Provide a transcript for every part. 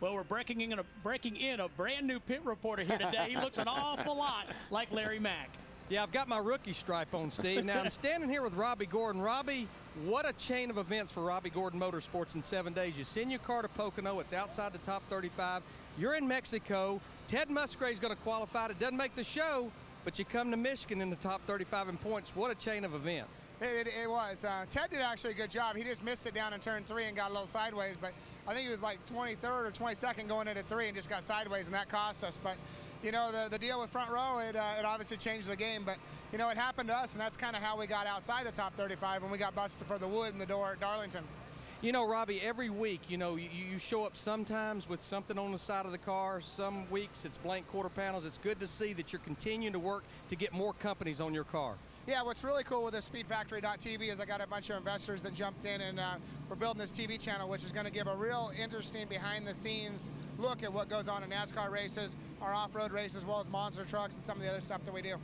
Well, we're breaking in a breaking in a brand new pit reporter here today. He looks an awful lot like Larry Mac. Yeah, I've got my rookie stripe on, Steve. Now I'm standing here with Robby Gordon. Robby, what a chain of events for Robby Gordon Motorsports in seven days. You send your car to Pocono, it's outside the top 35. You're in Mexico. Ted Musgrave's going to qualify. It doesn't make the show, but you come to Michigan in the top 35 in points. What a chain of events. It, it, it was. Uh, Ted did actually a good job. He just missed it down in turn three and got a little sideways, but I think he was like 23rd or 22nd going into three and just got sideways, and that cost us. But you know, the, the deal with front row, it, uh, it obviously changed the game. But you know, it happened to us, and that's kind of how we got outside the top 35 when we got busted for the wood in the door at Darlington. You know, Robby, every week, you know, you, you, show up sometimes with something on the side of the car. Some weeks it's blank quarter panels. It's good to see that you're continuing to work to get more companies on your car. Yeah, what's really cool with this SpeedFactory.tv is I got a bunch of investors that jumped in and uh, we're building this TV channel, which is going to give a real interesting behind-the-scenes look at what goes on in NASCAR races, our off-road races, as well as monster trucks and some of the other stuff that we do.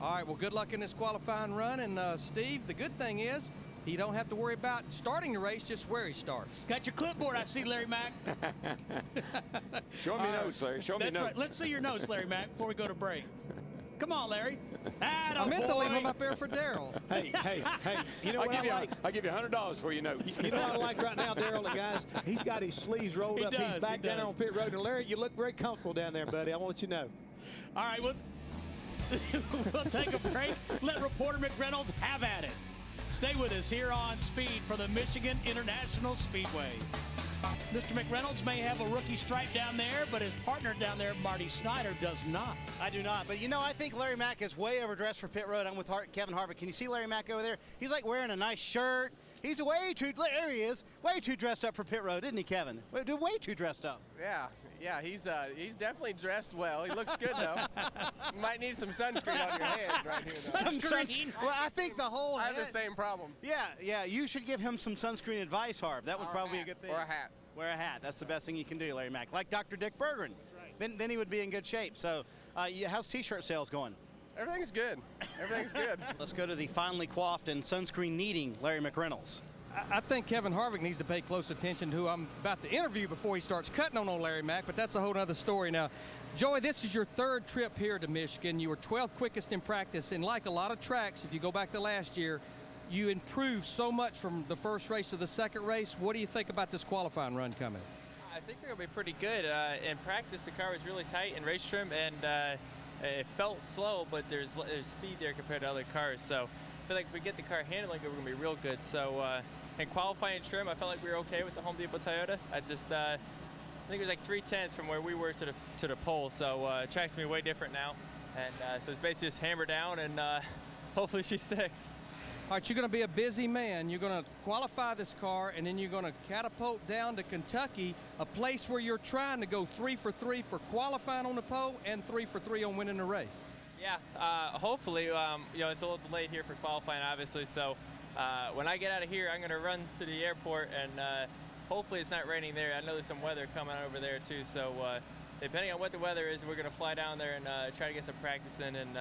All right, well, good luck in this qualifying run. And uh, Steve, the good thing is he don't have to worry about starting the race, just where he starts. Got your clipboard, I see, Larry Mac. Show me notes, Larry. Show me notes. Right. Let's see your notes, Larry Mac, before we go to break. Come on, Larry. I meant boy. to leave him up there for Darrell. hey, hey, hey. You know I'll what give I you, like? I'll give you $100 for your notes. You know what I like right now, Darrell, and guys? He's got his sleeves rolled He up. does, He's back he down does. on pit road. And Larry, you look very comfortable down there, buddy. I want to let you know. All right, we'll, we'll take a break. Let reporter McReynolds have at it. Stay with us here on Speed for the Michigan International Speedway. Mr. McReynolds may have a rookie stripe down there, but his partner down there, Marty Snider, does not. I do not. But you know, I think Larry Mac is way overdressed for pit road. I'm with Kevin Harvick. Can you see Larry Mac over there? He's like wearing a nice shirt. He's way too, there he is, way too dressed up for pit road, isn't he, Kevin? Way, way too dressed up. Yeah, yeah, he's uh, he's definitely dressed well. He looks good though. you might need some sunscreen on your hand right here. Though. Some suns- well, I think the whole. I have the same problem. Yeah, yeah. You should give him some sunscreen advice, Harv. That would Or probably hat, be a good thing. Or a hat. Wear a hat. That's the best thing you can do, Larry Mac. Like Dr. Dick Berggren. Then, then he would be in good shape. So, uh, how's T-shirt sales going? Everything's good. Everything's good. Let's go to the finely coiffed and sunscreen needing Larry McReynolds. I- I think Kevin Harvick needs to pay close attention to who I'm about to interview before he starts cutting on old Larry Mac, but that's a whole other story now. Joey, this is your third trip here to Michigan. You were 12th quickest in practice, and like a lot of tracks, if you go back to last year, you improved so much from the first race to the second race. What do you think about this qualifying run coming? I think we're gonna be pretty good. Uh, in practice, the car was really tight and race trim, and uh, it felt slow, but there's, there's speed there compared to other cars. So I feel like if we get the car handling we're gonna be real good. So uh, in qualifying trim, I felt like we were okay with the Home Depot Toyota. I just uh, I think it was like three tenths from where we were to the to the pole. So uh, track's gonna be way different now, and uh, so it's basically just hammer down, and uh, hopefully she sticks. All right, you're going to be a busy man. You're going to qualify this car, and then you're going to catapult down to Kentucky, a place where you're trying to go three for three for qualifying on the pole and three for three on winning the race. Yeah, uh, hopefully, um, you know, it's a little delayed here for qualifying, obviously. So uh, when I get out of here, I'm going to run to the airport, and uh, hopefully it's not raining there. I know there's some weather coming over there too. So uh, depending on what the weather is, we're going to fly down there and uh, try to get some practice in, and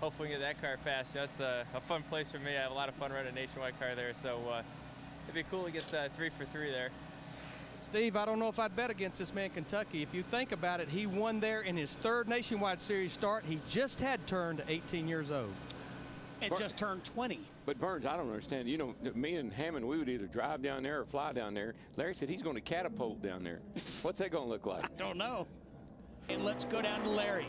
hopefully get that car fast. That's a, a fun place for me. I have a lot of fun running a nationwide car there. So uh, it'd be cool to get uh, three for three there. Steve, I don't know if I'd bet against this man, Kentucky. If you think about it, he won there in his third Nationwide Series start. He just had turned 18 years old. And just turned 20. But Byrnes, I don't understand. You know, me and Hammond, we would either drive down there or fly down there. Larry said he's going to catapult down there. What's that going to look like? I don't know. And let's go down to Larry.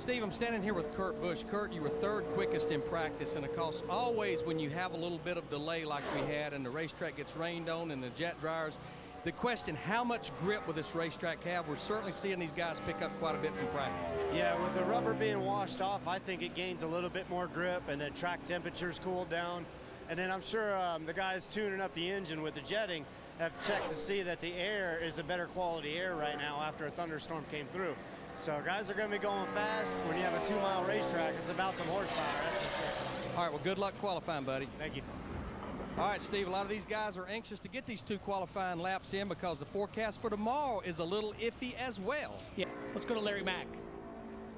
Steve, I'm standing here with Kurt Busch. Kurt, you were third quickest in practice, and of course, always when you have a little bit of delay like we had and the racetrack gets rained on and the jet dryers, the question, how much grip will this racetrack have? We're certainly seeing these guys pick up quite a bit from practice. Yeah, with the rubber being washed off, I think it gains a little bit more grip and then track temperatures cooled down. And then I'm sure um, the guys tuning up the engine with the jetting have checked to see that the air is a better quality air right now after a thunderstorm came through. So guys are going to be going fast. When you have a two-mile racetrack, it's about some horsepower, that's for sure. All right, well, good luck qualifying, buddy. Thank you. All right, Steve, a lot of these guys are anxious to get these two qualifying laps in because the forecast for tomorrow is a little iffy as well. Yeah, let's go to Larry Mac.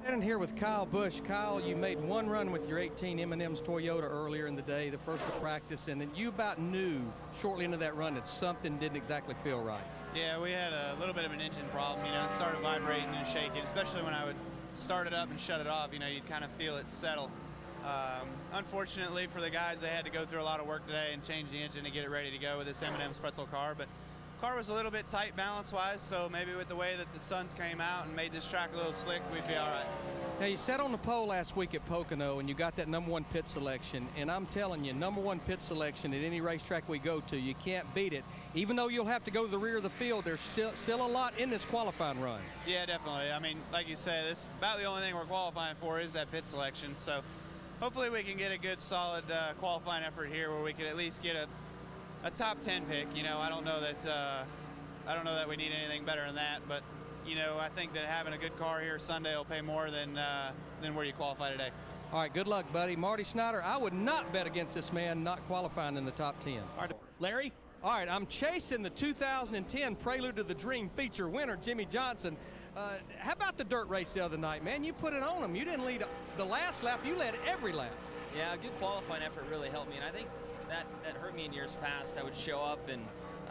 Standing here with Kyle Busch. Kyle, you made one run with your 18 M&M's Toyota earlier in the day, the first of practice, and you about knew shortly into that run that something didn't exactly feel right. Yeah, we had a little bit of an engine problem. You know, it started vibrating and shaking, especially when I would start it up and shut it off. You know, you'd kind of feel it settle. Um, unfortunately for the guys, they had to go through a lot of work today and change the engine to get it ready to go with this M&M's pretzel car. But car was a little bit tight balance-wise, so maybe with the way that the suns came out and made this track a little slick, we'd be all right. Now, you sat on the pole last week at Pocono and you got that number one pit selection. And I'm telling you, number one pit selection at any racetrack we go to, you can't beat it. Even though you'll have to go to the rear of the field, there's still still a lot in this qualifying run. Yeah, definitely. I mean, like you said, it's about the only thing we're qualifying for is that pit selection. So hopefully we can get a good, solid uh, qualifying effort here where we can at least get a, a top 10 pick. You know, I don't know that uh, I don't know that we need anything better than that, but you know, I think that having a good car here Sunday will pay more than uh, than where you qualify today. All right, good luck, buddy. Marty Snider, I would not bet against this man not qualifying in the top 10. Larry? All right, I'm chasing the 2010 Prelude to the Dream feature winner, Jimmie Johnson. Uh, how about the dirt race the other night, man? You put it on him. You didn't lead the last lap, you led every lap. Yeah, a good qualifying effort really helped me, and I think that, that hurt me in years past. I would show up and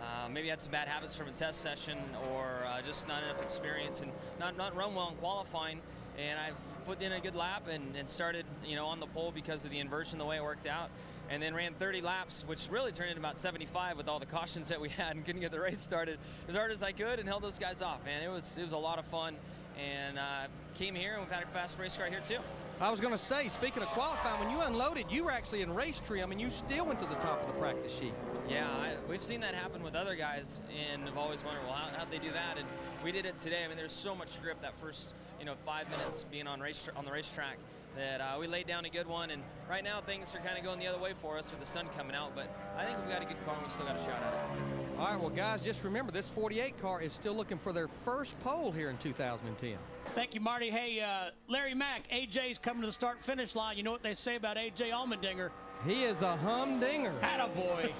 uh, maybe had some bad habits from a test session or uh, just not enough experience and not, not run well in qualifying. And I put in a good lap and, and started, you know, on the pole because of the inversion, the way it worked out. And then ran 30 laps, which really turned into about 75 with all the cautions that we had and couldn't get the race started as hard as I could and held those guys off, man. It was, it was a lot of fun. And uh, came here and we've had a fast race car here too. I was going to say, speaking of qualifying, when you unloaded, you were actually in race trim and you still went to the top of the practice sheet. Yeah, I, we've seen that happen with other guys, and have always wondered, well, how, how'd they do that? And we did it today. I mean, there's so much grip that first, you know, five minutes being on race on the racetrack that uh, we laid down a good one. And right now things are kind of going the other way for us with the sun coming out. But I think we've got a good car and we've still got a shot at it. All right, well, guys, just remember this 48 car is still looking for their first pole here in 2010. Thank you, Marty. Hey, uh, Larry Mac, AJ's coming to the start finish line. You know what they say about AJ Allmendinger? He is a humdinger. Attaboy.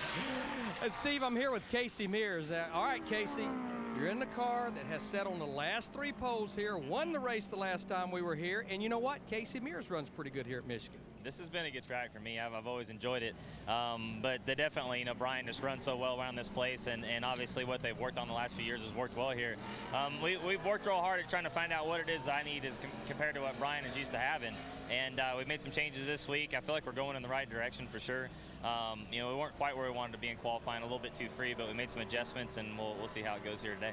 and Steve, I'm here with Casey Mears. Uh, all right, Casey, you're in the car that has set on the last three poles here, won the race the last time we were here, and you know what? Casey Mears runs pretty good here at Michigan this has been a good track for me. I've, I've always enjoyed it. Um, but they definitely, you know, Brian just runs so well around this place, and, and obviously what they've worked on the last few years has worked well here. Um, we, we've worked real hard at trying to find out what it is that I need as com compared to what Brian is used to having. And uh, we've made some changes this week. I feel like we're going in the right direction for sure. Um, you know, we weren't quite where we wanted to be in qualifying, a little bit too free, but we made some adjustments, and we'll, we'll see how it goes here today.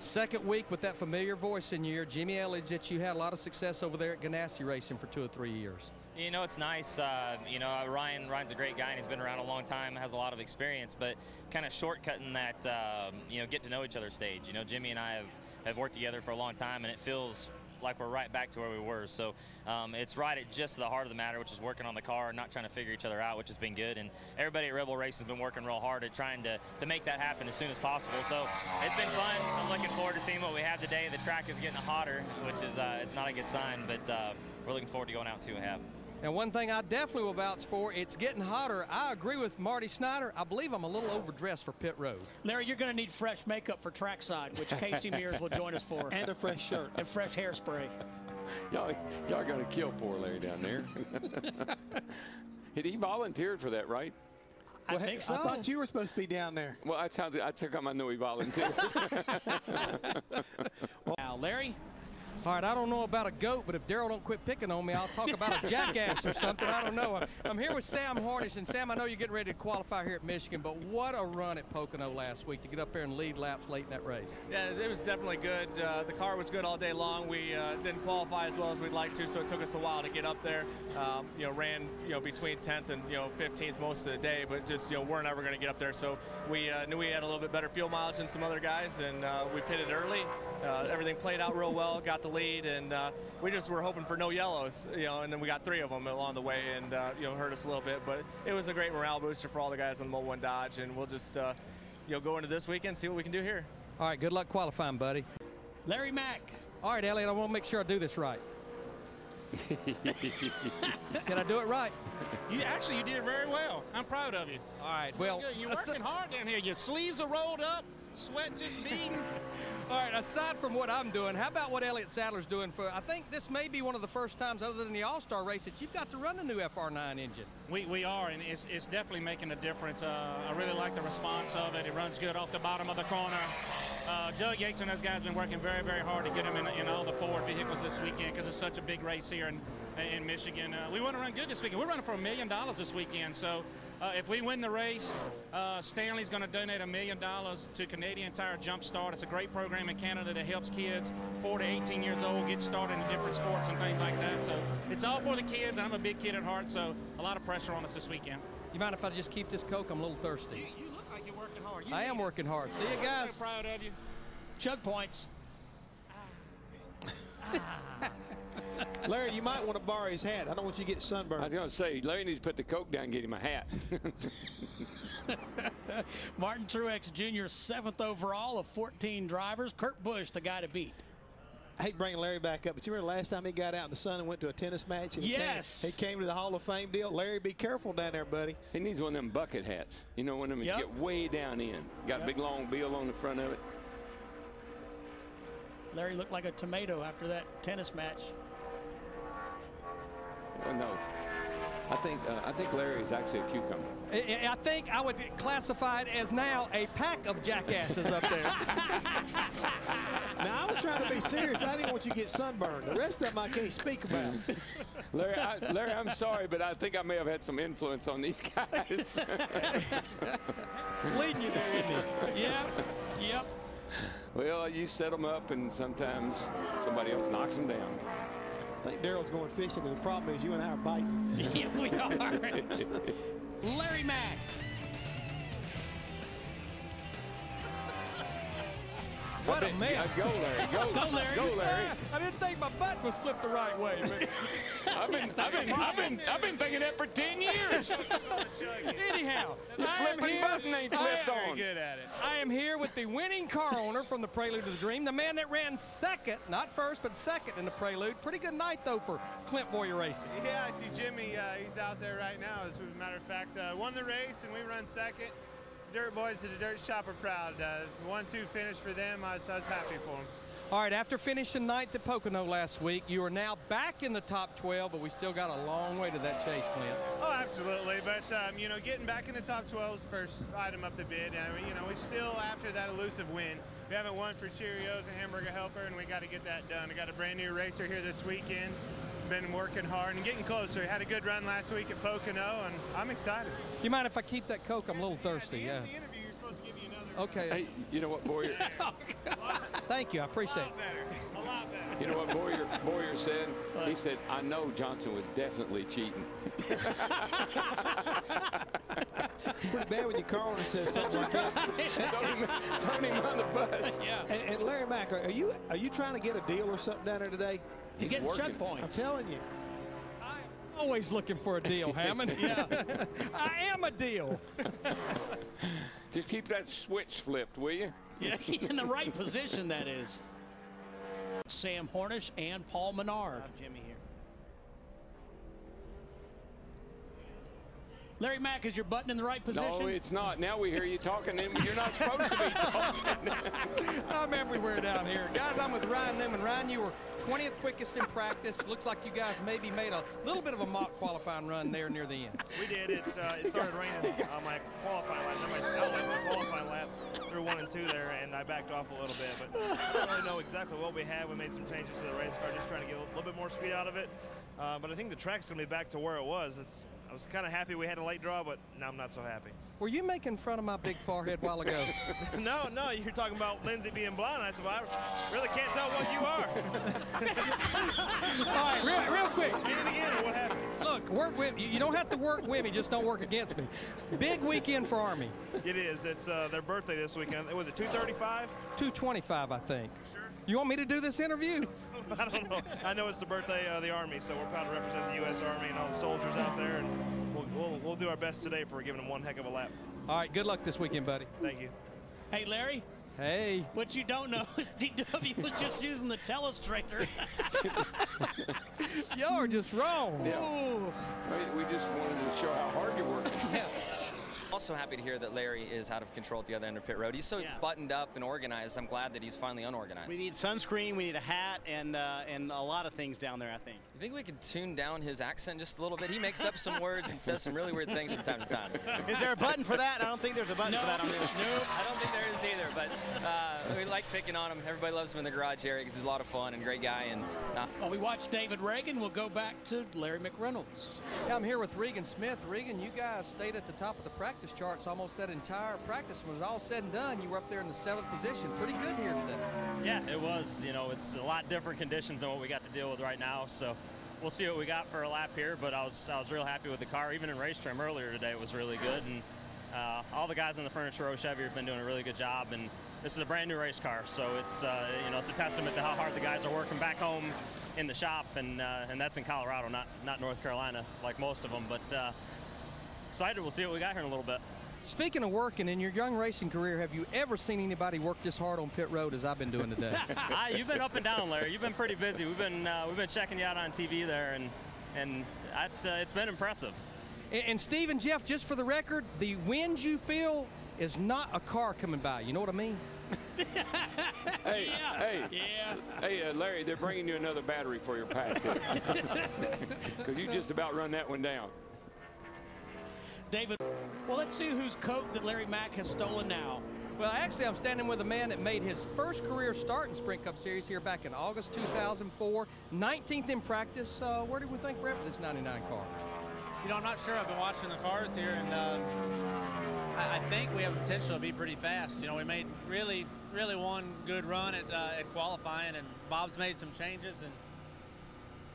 Second week with that familiar voice in your ear, Jimmy Elledge, that you had a lot of success over there at Ganassi Racing for two or three years. You know, it's nice. Uh, you know, Ryan Ryan's a great guy and he's been around a long time, has a lot of experience, but kind of shortcutting that, um, you know, get to know each other stage. You know, Jimmy and I have, have worked together for a long time and it feels like we're right back to where we were. So um, it's right at just the heart of the matter, which is working on the car, and not trying to figure each other out, which has been good. And everybody at Red Bull Race has been working real hard at trying to, to make that happen as soon as possible. So it's been fun. I'm looking forward to seeing what we have today. The track is getting hotter, which is uh, it's not a good sign, but uh, we're looking forward to going out and see what we have. And one thing I definitely will vouch for, it's getting hotter. I agree with Marty Snider. I believe I'm a little overdressed for pit road. Larry, you're going to need fresh makeup for trackside, which Casey Mears will join us for. And a fresh shirt. And fresh hairspray. y'all, y'all got to kill poor Larry down there. he volunteered for that, right? I well, think so. I thought you were supposed to be down there. Well, that's how, that's how come I know he volunteered. now, Larry, all right, I don't know about a goat, but if Darrell don't quit picking on me, I'll talk about a jackass or something. I don't know. I'm here with Sam Hornish, and Sam, I know you're getting ready to qualify here at Michigan, but what a run at Pocono last week to get up there and lead laps late in that race. Yeah, it was definitely good. Uh, the car was good all day long. We uh, didn't qualify as well as we'd like to, so it took us a while to get up there. Um, you know, ran you know between 10th and you know 15th most of the day, but just you know we're never going to get up there. So we uh, knew we had a little bit better fuel mileage than some other guys, and uh, we pitted early. Uh, everything played out real well. Got the lead, and uh, we just were hoping for no yellows, you know, and then we got three of them along the way, and uh, you know hurt us a little bit. But it was a great morale booster for all the guys on the Mobil 1 Dodge, and we'll just uh, you know go into this weekend see what we can do here. All right, good luck qualifying, buddy. Larry Mac. All right, Elliott, I want to make sure I do this right. Did I do it right? You actually you did very well. I'm proud of you. All right. Well, you're working hard down here. Your sleeves are rolled up, sweat just beading. All right, aside from what I'm doing, how about what Elliott Sadler's doing for? I think this may be one of the first times, other than the All Star race, that you've got to run the new FR9 engine. We, we are, and it's, it's definitely making a difference. Uh, I really like the response of it. It runs good off the bottom of the corner. Uh, Doug Yates and those guys have been working very, very hard to get him in, in all the Ford vehicles this weekend because it's such a big race here in, in Michigan. Uh, we want to run good this weekend. We're running for a million dollars this weekend, so uh, if we win the race, uh, Stanley's going to donate a million dollars to Canadian Tire Jumpstart. It's a great program in Canada that helps kids 4 to 18 years old get started in different sports and things like that. So it's all for the kids, I'm a big kid at heart, so a lot of pressure on us this weekend. You mind if I just keep this Coke? I'm a little thirsty. You, you look like you're working hard. You I am it. working hard. See you guys. I'm proud of you. Chug points. Larry, you might want to borrow his hat. I don't want you to get sunburned. I was going to say, Larry needs to put the Coke down and get him a hat. Martin Truex Jr., seventh overall of 14 drivers. Kurt Busch, the guy to beat. I hate bringing Larry back up, but you remember last time he got out in the sun and went to a tennis match? And he came- Yes. He came, to the Hall of Fame deal. Larry, be careful down there, buddy. He needs one of them bucket hats. You know, one of them Yep. you get way down in. Got a big long bill on the front of it. Larry looked like a tomato after that tennis match. Well, no. I think uh, I think Larry is actually a cucumber. I I think I would classify it as now a pack of jackasses up there. Now, I was trying to be serious. I didn't want you to get sunburned. The rest of them I can't speak about. Larry, I, Larry, I'm sorry, but I think I may have had some influence on these guys. Leading you there, isn't he? Yep, yep. well, you set them up, and sometimes somebody else knocks them down. I think Darrell's going fishing, and the problem is you and I are biting. Yeah, we are. Larry Mac. What a mess. Go, Larry. Go, Go, Larry. Go, Larry. I didn't think my butt was flipped the right way. But I've been, I've been, I've been, I've been thinking that for 10 years. anyhow, The flipping here- button ain't flipped I am- on. Good at it. I am here with the winning car owner from the Prelude to the Dream, the man that ran second, not first, but second in the Prelude. Pretty good night, though, for Clint Bowyer Racing. Yeah, I see Jimmy. Uh, he's out there right now. As a matter of fact, uh, won the race and we run second. Dirt boys at the Dirt Shop are proud. Uh, one-two finish for them. I was, I was happy for them. All right, after finishing ninth at Pocono last week, you are now back in the top 12, but we still got a long way to that chase, Clint. Oh, absolutely. But um, you know, getting back in the top 12 is the first item up the bid. And you know, we still after that elusive win. We haven't won for Cheerios and Hamburger Helper, and we got to get that done. We got a brand new racer here this weekend. Been working hard and getting closer. Had a good run last week at Pocono, and I'm excited. You mind if I keep that Coke? I'm a little thirsty, yeah. The interview, you're supposed to give you another. Okay. Hey, you know what, Bowyer? Thank you. I appreciate it. better. A lot better. You know what Bowyer, Bowyer said? He said, I know Johnson was definitely cheating. Pretty bad when your car owner says something like that. throw, him, throw him on the bus. Yeah. And, and Larry Mac, are you are you trying to get a deal or something down there today? He's getting working. chug I'm telling you. i Always looking for a deal, Hammond. Yeah. I am a deal. Just keep that switch flipped, will you? Yeah, in the right position, that is. Sam Hornish and Paul Menard. I'm Jimmy here. Larry Mac, is your button in the right position? No, it's not. Now we hear you talking, and you're not supposed to be talking. I'm everywhere down here. Guys, I'm with Ryan Newman. Ryan, you were 20th quickest in practice. Looks like you guys maybe made a little bit of a mock qualifying run there near the end. We did. It, uh, it started raining on my qualifying lap. I mean, I went my qualifying lap through one and two there, and I backed off a little bit. But I don't really know exactly what we had. We made some changes to the race car, just trying to get a little bit more speed out of it. Uh, but I think the track's going to be back to where it was. It's, I was kind of happy we had a late draw, but now I'm not so happy. Were you making fun of my big forehead while ago? no, no, you're talking about Lindsay being blind. I said, well, I really can't tell what you are. All right, real, real quick. Did it again, or what happened? Look, work with you. You don't have to work with me. Just don't work against me. Big weekend for Army. It is. It's uh, their birthday this weekend. It was it 235? 225, I think. Sure. You want me to do this interview? I don't know. I know it's the birthday of the Army, so we're proud to represent the U.S. Army and all the soldiers out there, and we'll, we'll, we'll do our best today for giving them one heck of a lap. All right, good luck this weekend, buddy. Thank you. Hey, Larry, Hey. what you don't know is DW was just using the telestrator. Y'all are just wrong. Yeah. We, we just wanted to show how hard you're working. also happy to hear that Larry is out of control at the other end of pit road. He's so buttoned up and organized. I'm glad that he's finally unorganized. We need sunscreen, we need a hat, and uh, and a lot of things down there. I think. You think we could tune down his accent just a little bit? He makes up some words and says some really weird things from time to time. Is there a button for that? I don't think there's a button no, for that on this. Nope, I don't think there is either. But uh, we like picking on him. Everybody loves him in the garage area because he's a lot of fun and great guy. And uh, while we watch David Ragan, we'll go back to Larry McReynolds. Yeah, I'm here with Regan Smith. Regan, you guys stayed at the top of the practice charts almost that entire practice. Was all said and done, you were up there in the seventh position. Pretty good here today. Yeah, it was. You know, it's a lot different conditions than what we got to deal with right now. So we'll see what we got for a lap here. But I was I was real happy with the car. Even in race trim earlier today, it was really good. And uh, all the guys in the Furniture Row Chevy have been doing a really good job. And this is a brand new race car, so it's uh, you know it's a testament to how hard the guys are working back home in the shop, and uh, and that's in Colorado, not not North Carolina like most of them. But uh, excited. We'll see what we got here in a little bit. Speaking of working, in your young racing career, have you ever seen anybody work this hard on pit road as I've been doing today? ah, you've been up and down, Larry. You've been pretty busy. We've been uh, we've been checking you out on TV there, and and uh, it's been impressive. And, and Steve and Jeff, just for the record, the wind you feel is not a car coming by. You know what I mean? hey, yeah. hey, yeah. hey, uh, Larry, they're bringing you another battery for your pack because you just about run that one down. David, well, let's see whose coat that Larry Mac has stolen now. Well, actually, I'm standing with a man that made his first career start in Sprint Cup Series here back in August 2004. 19th in practice. Uh, where do we think we're at with this 99 car? You know, I'm not sure. I've been watching the cars here, and uh, I, I, think we have the potential to be pretty fast. You know, we made really, really one good run at, uh, at qualifying, and Bob's made some changes and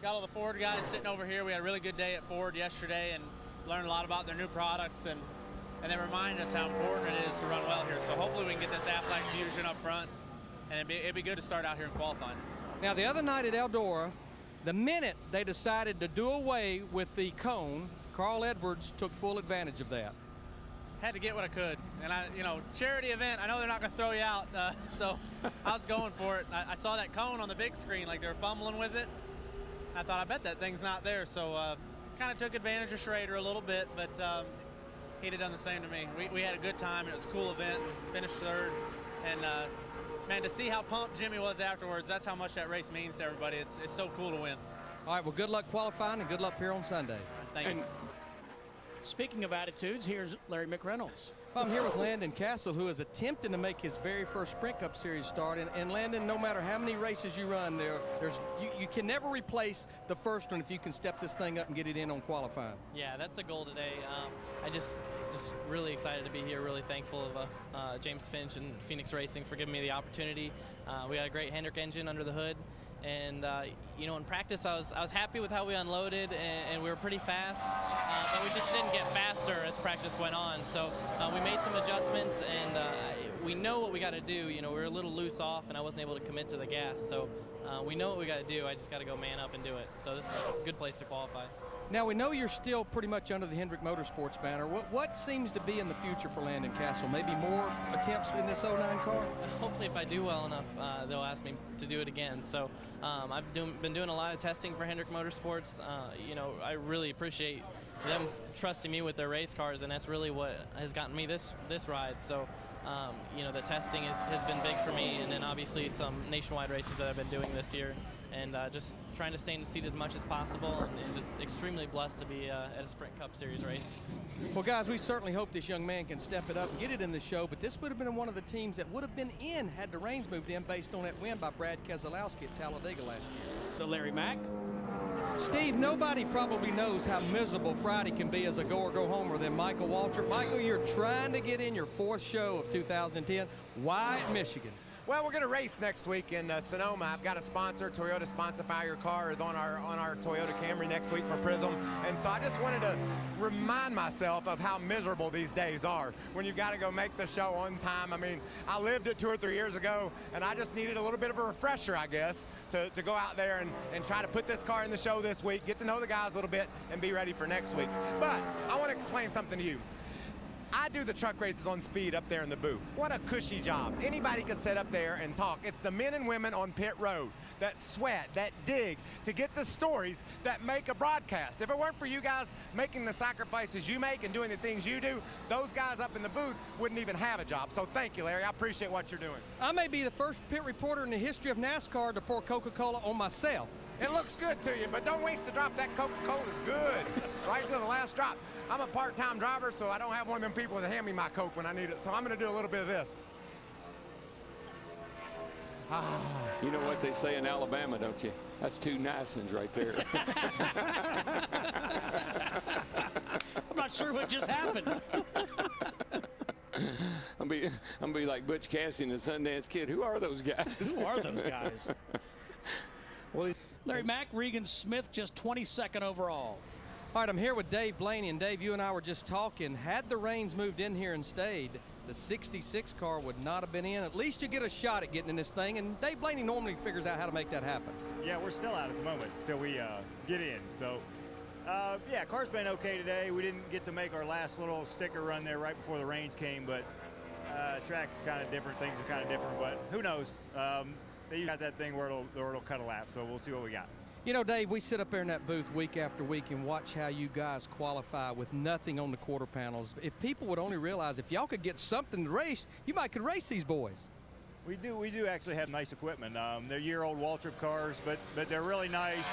got all the Ford guys sitting over here. We had a really good day at Ford yesterday, and learned a lot about their new products and and they remind us how important it is to run well here. So hopefully we can get this Aflac Fusion up front, and it'd be, it'd be good to start out here in qualifying. Now the other night at Eldora, the minute they decided to do away with the cone, Carl Edwards took full advantage of that. Had to get what I could, and I, you know, charity event. I know they're not going to throw you out, uh, so I was going for it. I, I, saw that cone on the big screen, like they were fumbling with it. I thought, I bet that thing's not there, so uh, kind of took advantage of Schrader a little bit, but um, he'd have done the same to me. We, we had a good time, and it was a cool event, finished third. And uh, man, to see how pumped Jimmy was afterwards, that's how much that race means to everybody. It's, it's so cool to win. All right, well, good luck qualifying, and good luck here on Sunday. Thank you. Speaking of attitudes, here's Larry McReynolds. I'm here with Landon Cassill, who is attempting to make his very first Sprint Cup Series start. And, and Landon, no matter how many races you run, there, there's you, you, can never replace the first one if you can step this thing up and get it in on qualifying. Yeah, that's the goal today. Um, I just just really excited to be here. Really thankful of uh, uh, James Finch and Phoenix Racing for giving me the opportunity. Uh, we got a great Hendrick engine under the hood. And uh, you know, in practice, I was I was happy with how we unloaded, and, and we were pretty fast. Uh, but we just didn't get faster as practice went on. So uh, we made some adjustments, and uh, we know what we got to do. You know, we were a little loose off, and I wasn't able to commit to the gas. So uh, we know what we got to do. I just got to go man up and do it. So this is a good place to qualify. Now we know you're still pretty much under the Hendrick Motorsports banner. What what seems to be in the future for Landon Cassill? Maybe more attempts in this 09 car? Hopefully, if I do well enough, uh, they'll ask me to do it again. So um, I've do, been doing a lot of testing for Hendrick Motorsports. Uh, you know, I really appreciate them trusting me with their race cars, and that's really what has gotten me this this ride. So. Um, you know, the testing is, has been big for me, and then obviously some nationwide races that I've been doing this year and uh, just trying to stay in the seat as much as possible and, and just extremely blessed to be uh, at a Sprint Cup Series race. Well, guys, we certainly hope this young man can step it up and get it in the show, but this would have been one of the teams that would have been in had the rains moved in based on that win by Brad Keselowski at Talladega last year. The Larry Mac. Steve, nobody probably knows how miserable Friday can be as a go or go homer than Michael Waltrip. Michael, you're trying to get in your fourth show of 2010. Why at Michigan? Well, we're going to race next week in uh, Sonoma. I've got a sponsor, Toyota Sponsify Your Car is on our on our Toyota Camry next week for Prism, and so I just wanted to remind myself of how miserable these days are when you've got to go make the show on time. I mean, I lived it two or three years ago, and I just needed a little bit of a refresher, I guess, to, to go out there and, and try to put this car in the show this week, get to know the guys a little bit, and be ready for next week. But I want to explain something to you. I do the truck races on speed up there in the booth. What a cushy job. Anybody could sit up there and talk. It's the men and women on pit road that sweat, that dig to get the stories that make a broadcast. If it weren't for you guys making the sacrifices you make and doing the things you do, those guys up in the booth wouldn't even have a job. So thank you, Larry. I appreciate what you're doing. I may be the first pit reporter in the history of NASCAR to pour Coca-Cola on myself. It looks good to you, but don't waste a drop. That Coca-Cola is good, right to the last drop. I'm a part-time driver, so I don't have one of them people to hand me my Coke when I need it. So I'm going to do a little bit of this. Ah. You know what they say in Alabama, don't you? That's two nice ones right there. I'm not sure what just happened. I'm be I'm be like Butch Cassidy and the Sundance Kid. Who are those guys? Who are those guys? Larry Mac, Regan Smith, just 22nd overall. All right, I'm here with Dave Blaney, and Dave, you and I were just talking. Had the rains moved in here and stayed, the 66 car would not have been in. At least you get a shot at getting in this thing, and Dave Blaney normally figures out how to make that happen. Yeah, we're still out at the moment until we uh, get in. So, uh, yeah, car's been okay today. We didn't get to make our last little sticker run there right before the rains came, but uh, track's kind of different. Things are kind of different, but who knows? Um, they got that thing where it'll, where it'll cut a lap, so we'll see what we got. You know, Dave, we sit up there in that booth week after week and watch how you guys qualify with nothing on the quarter panels. If people would only realize if y'all could get something to race, you might could race these boys. We do. We do actually have nice equipment. Um, they're year-old Waltrip cars, but but they're really nice.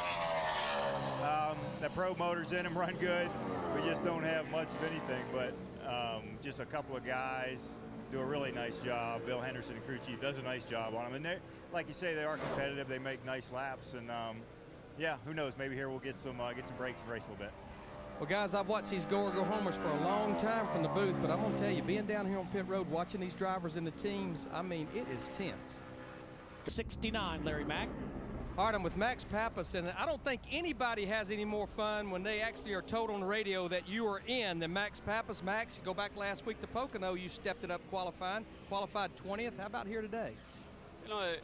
Um, the pro motors in them run good. We just don't have much of anything, but um, just a couple of guys do a really nice job. Bill Henderson and crew chief does a nice job on them, and they, like you say, they are competitive. They make nice laps, and um, yeah, who knows? Maybe here we'll get some uh, get some breaks and race a little bit. Well, guys, I've watched these go or go homers for a long time from the booth, but I'm going to tell you, being down here on pit road, watching these drivers and the teams, I mean, it is tense. 69, Larry Mac. All right, I'm with Max Papis, and I don't think anybody has any more fun when they actually are told on the radio that you are in than Max Papis. Max, you go back last week to Pocono, you stepped it up qualifying, qualified 20th. How about here today?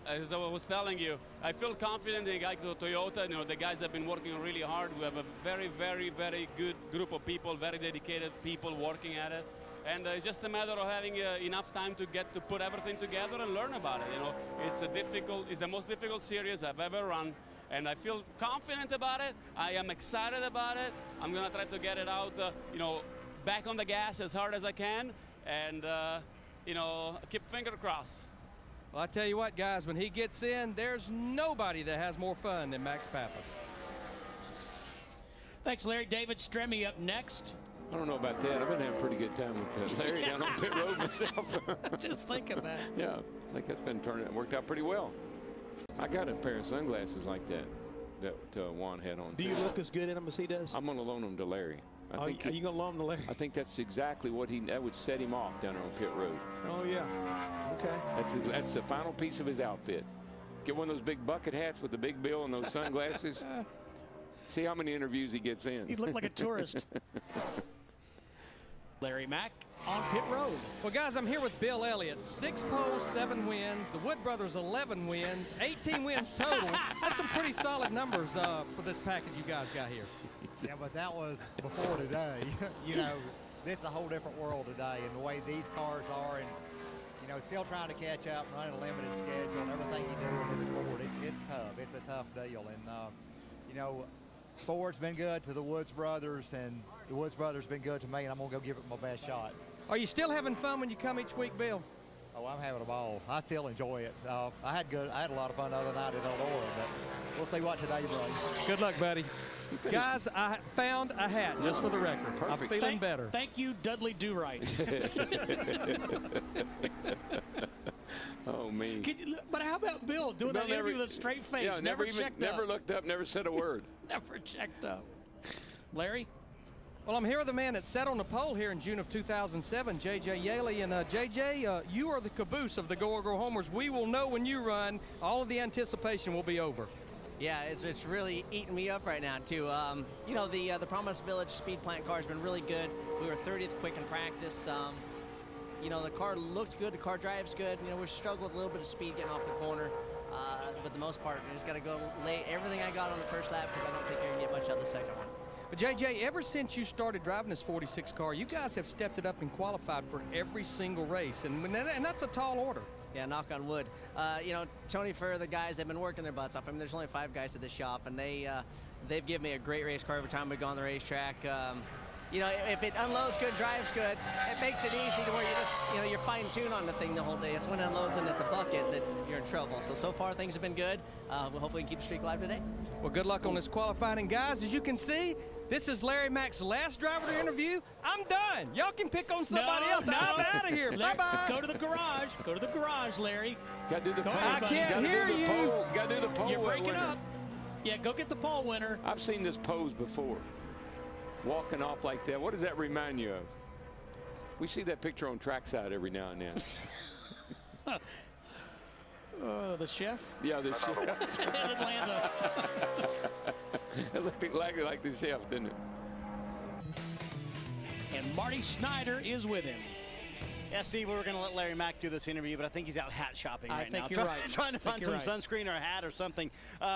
As I was telling you, I feel confident in Geico Toyota. You know, the guys have been working really hard. We have a very, very, very good group of people, very dedicated people working at it. And uh, it's just a matter of having uh, enough time to get to put everything together and learn about it. You know, it's a difficult, it's the most difficult series I've ever run. And I feel confident about it. I am excited about it. I'm gonna try to get it out, uh, you know, back on the gas as hard as I can, and uh, you know, keep finger crossed. Well, I tell you what, guys, when he gets in, there's nobody that has more fun than Max Papis. Thanks, Larry. David Stremme up next. I don't know about that. I've been having a pretty good time with uh, Larry down on pit road myself. Just thinking that. Yeah, I think that's been turning. It worked out pretty well. I got a pair of sunglasses like that that uh, Juan had on. Do you look as good in them as he does? I'm going to loan them to Larry. I Oh, think are you going to them to Larry? I think that's exactly what he that would set him off down there on pit road. Oh yeah. Okay. That's his, that's the final piece of his outfit. Get one of those big bucket hats with the big bill and those sunglasses. See how many interviews he gets in. He looked like a tourist. Larry Mac on pit road. Well, guys, I'm here with Bill Elliott. Six poles, seven wins. The Wood Brothers, 11 wins. 18 wins total. That's some pretty solid numbers uh, for this package you guys got here. Yeah, but that was before today. you know, this is a whole different world today, and the way these cars are, and you know, still trying to catch up, running a limited schedule, and everything you do in this sport, it, it's tough. It's a tough deal, and uh, you know, Ford's been good to the Woods brothers, and the Woods brothers been good to me, and I'm gonna go give it my best shot. Are you still having fun when you come each week, Bill? Oh, I'm having a ball. I still enjoy it. Uh, I had good. I had a lot of fun the other night at Eldora, but we'll see what today brings. Good luck, buddy. Guys, I found a hat just for the record. Perfect. I'm feeling thank, better. Thank you, Dudley Do Right. oh me. Could you- but how about Bill doing Bill that interview with a straight face? Yeah, never, even checked never up. looked up, never said a word. Never checked up. Larry? Well, I'm here with the man that sat on the pole here in June of 2007, JJ Yeley. And uh, JJ, uh, you are the caboose of the Go Go Homers. We will know when you run. All of the anticipation will be over. Yeah, it's, it's really eating me up right now too. Um, you know, the uh, the Promise Village Speed Plant car has been really good. We were 30th quick in practice. Um, you know, the car looked good. The car drives good. You know, we struggled with a little bit of speed getting off the corner. Uh, but the most part, we just got to go lay everything I got on the first lap because I don't think you're gonna get much out of the second one. But JJ, ever since you started driving this 46 car, you guys have stepped it up and qualified for every single race, and, and that's a tall order. Yeah, knock on wood. Uh, you know, Tony Furr, the guys have been working their butts off. I mean, there's only five guys at the shop, and they uh, they've given me a great race car every time we go on the racetrack. Um, you know, if it unloads good, drives good, it makes it easy to where you just, you know, you're fine tuned on the thing the whole day. It's when it unloads and it's a bucket that you're in trouble. So, so far things have been good. Uh, we'll hopefully keep the streak alive today. Well, good luck on this qualifying. And guys, as you can see, this is Larry Mac's last driver to interview. I'm done. Y'all can pick on somebody no, else. No. I'm out of here. Bye bye. Go to the garage. Go to the garage, Larry. Got to do the Go pole. I can't Gotta hear you. Got to do the pole. You're breaking winner. up. Yeah, go get the pole winner. I've seen this pose before. Walking off like that. What does that remind you of? We see that picture on trackside every now and then. Uh, the chef. yeah, the chef. in Atlanta. it looked exactly like the chef, didn't it? And Marty Snider is with him. Yeah, Steve, we were going to let Larry Mac do this interview, but I think he's out hat shopping I right think now. you're Try- right. Trying to I find some right. sunscreen or a hat or something. Uh,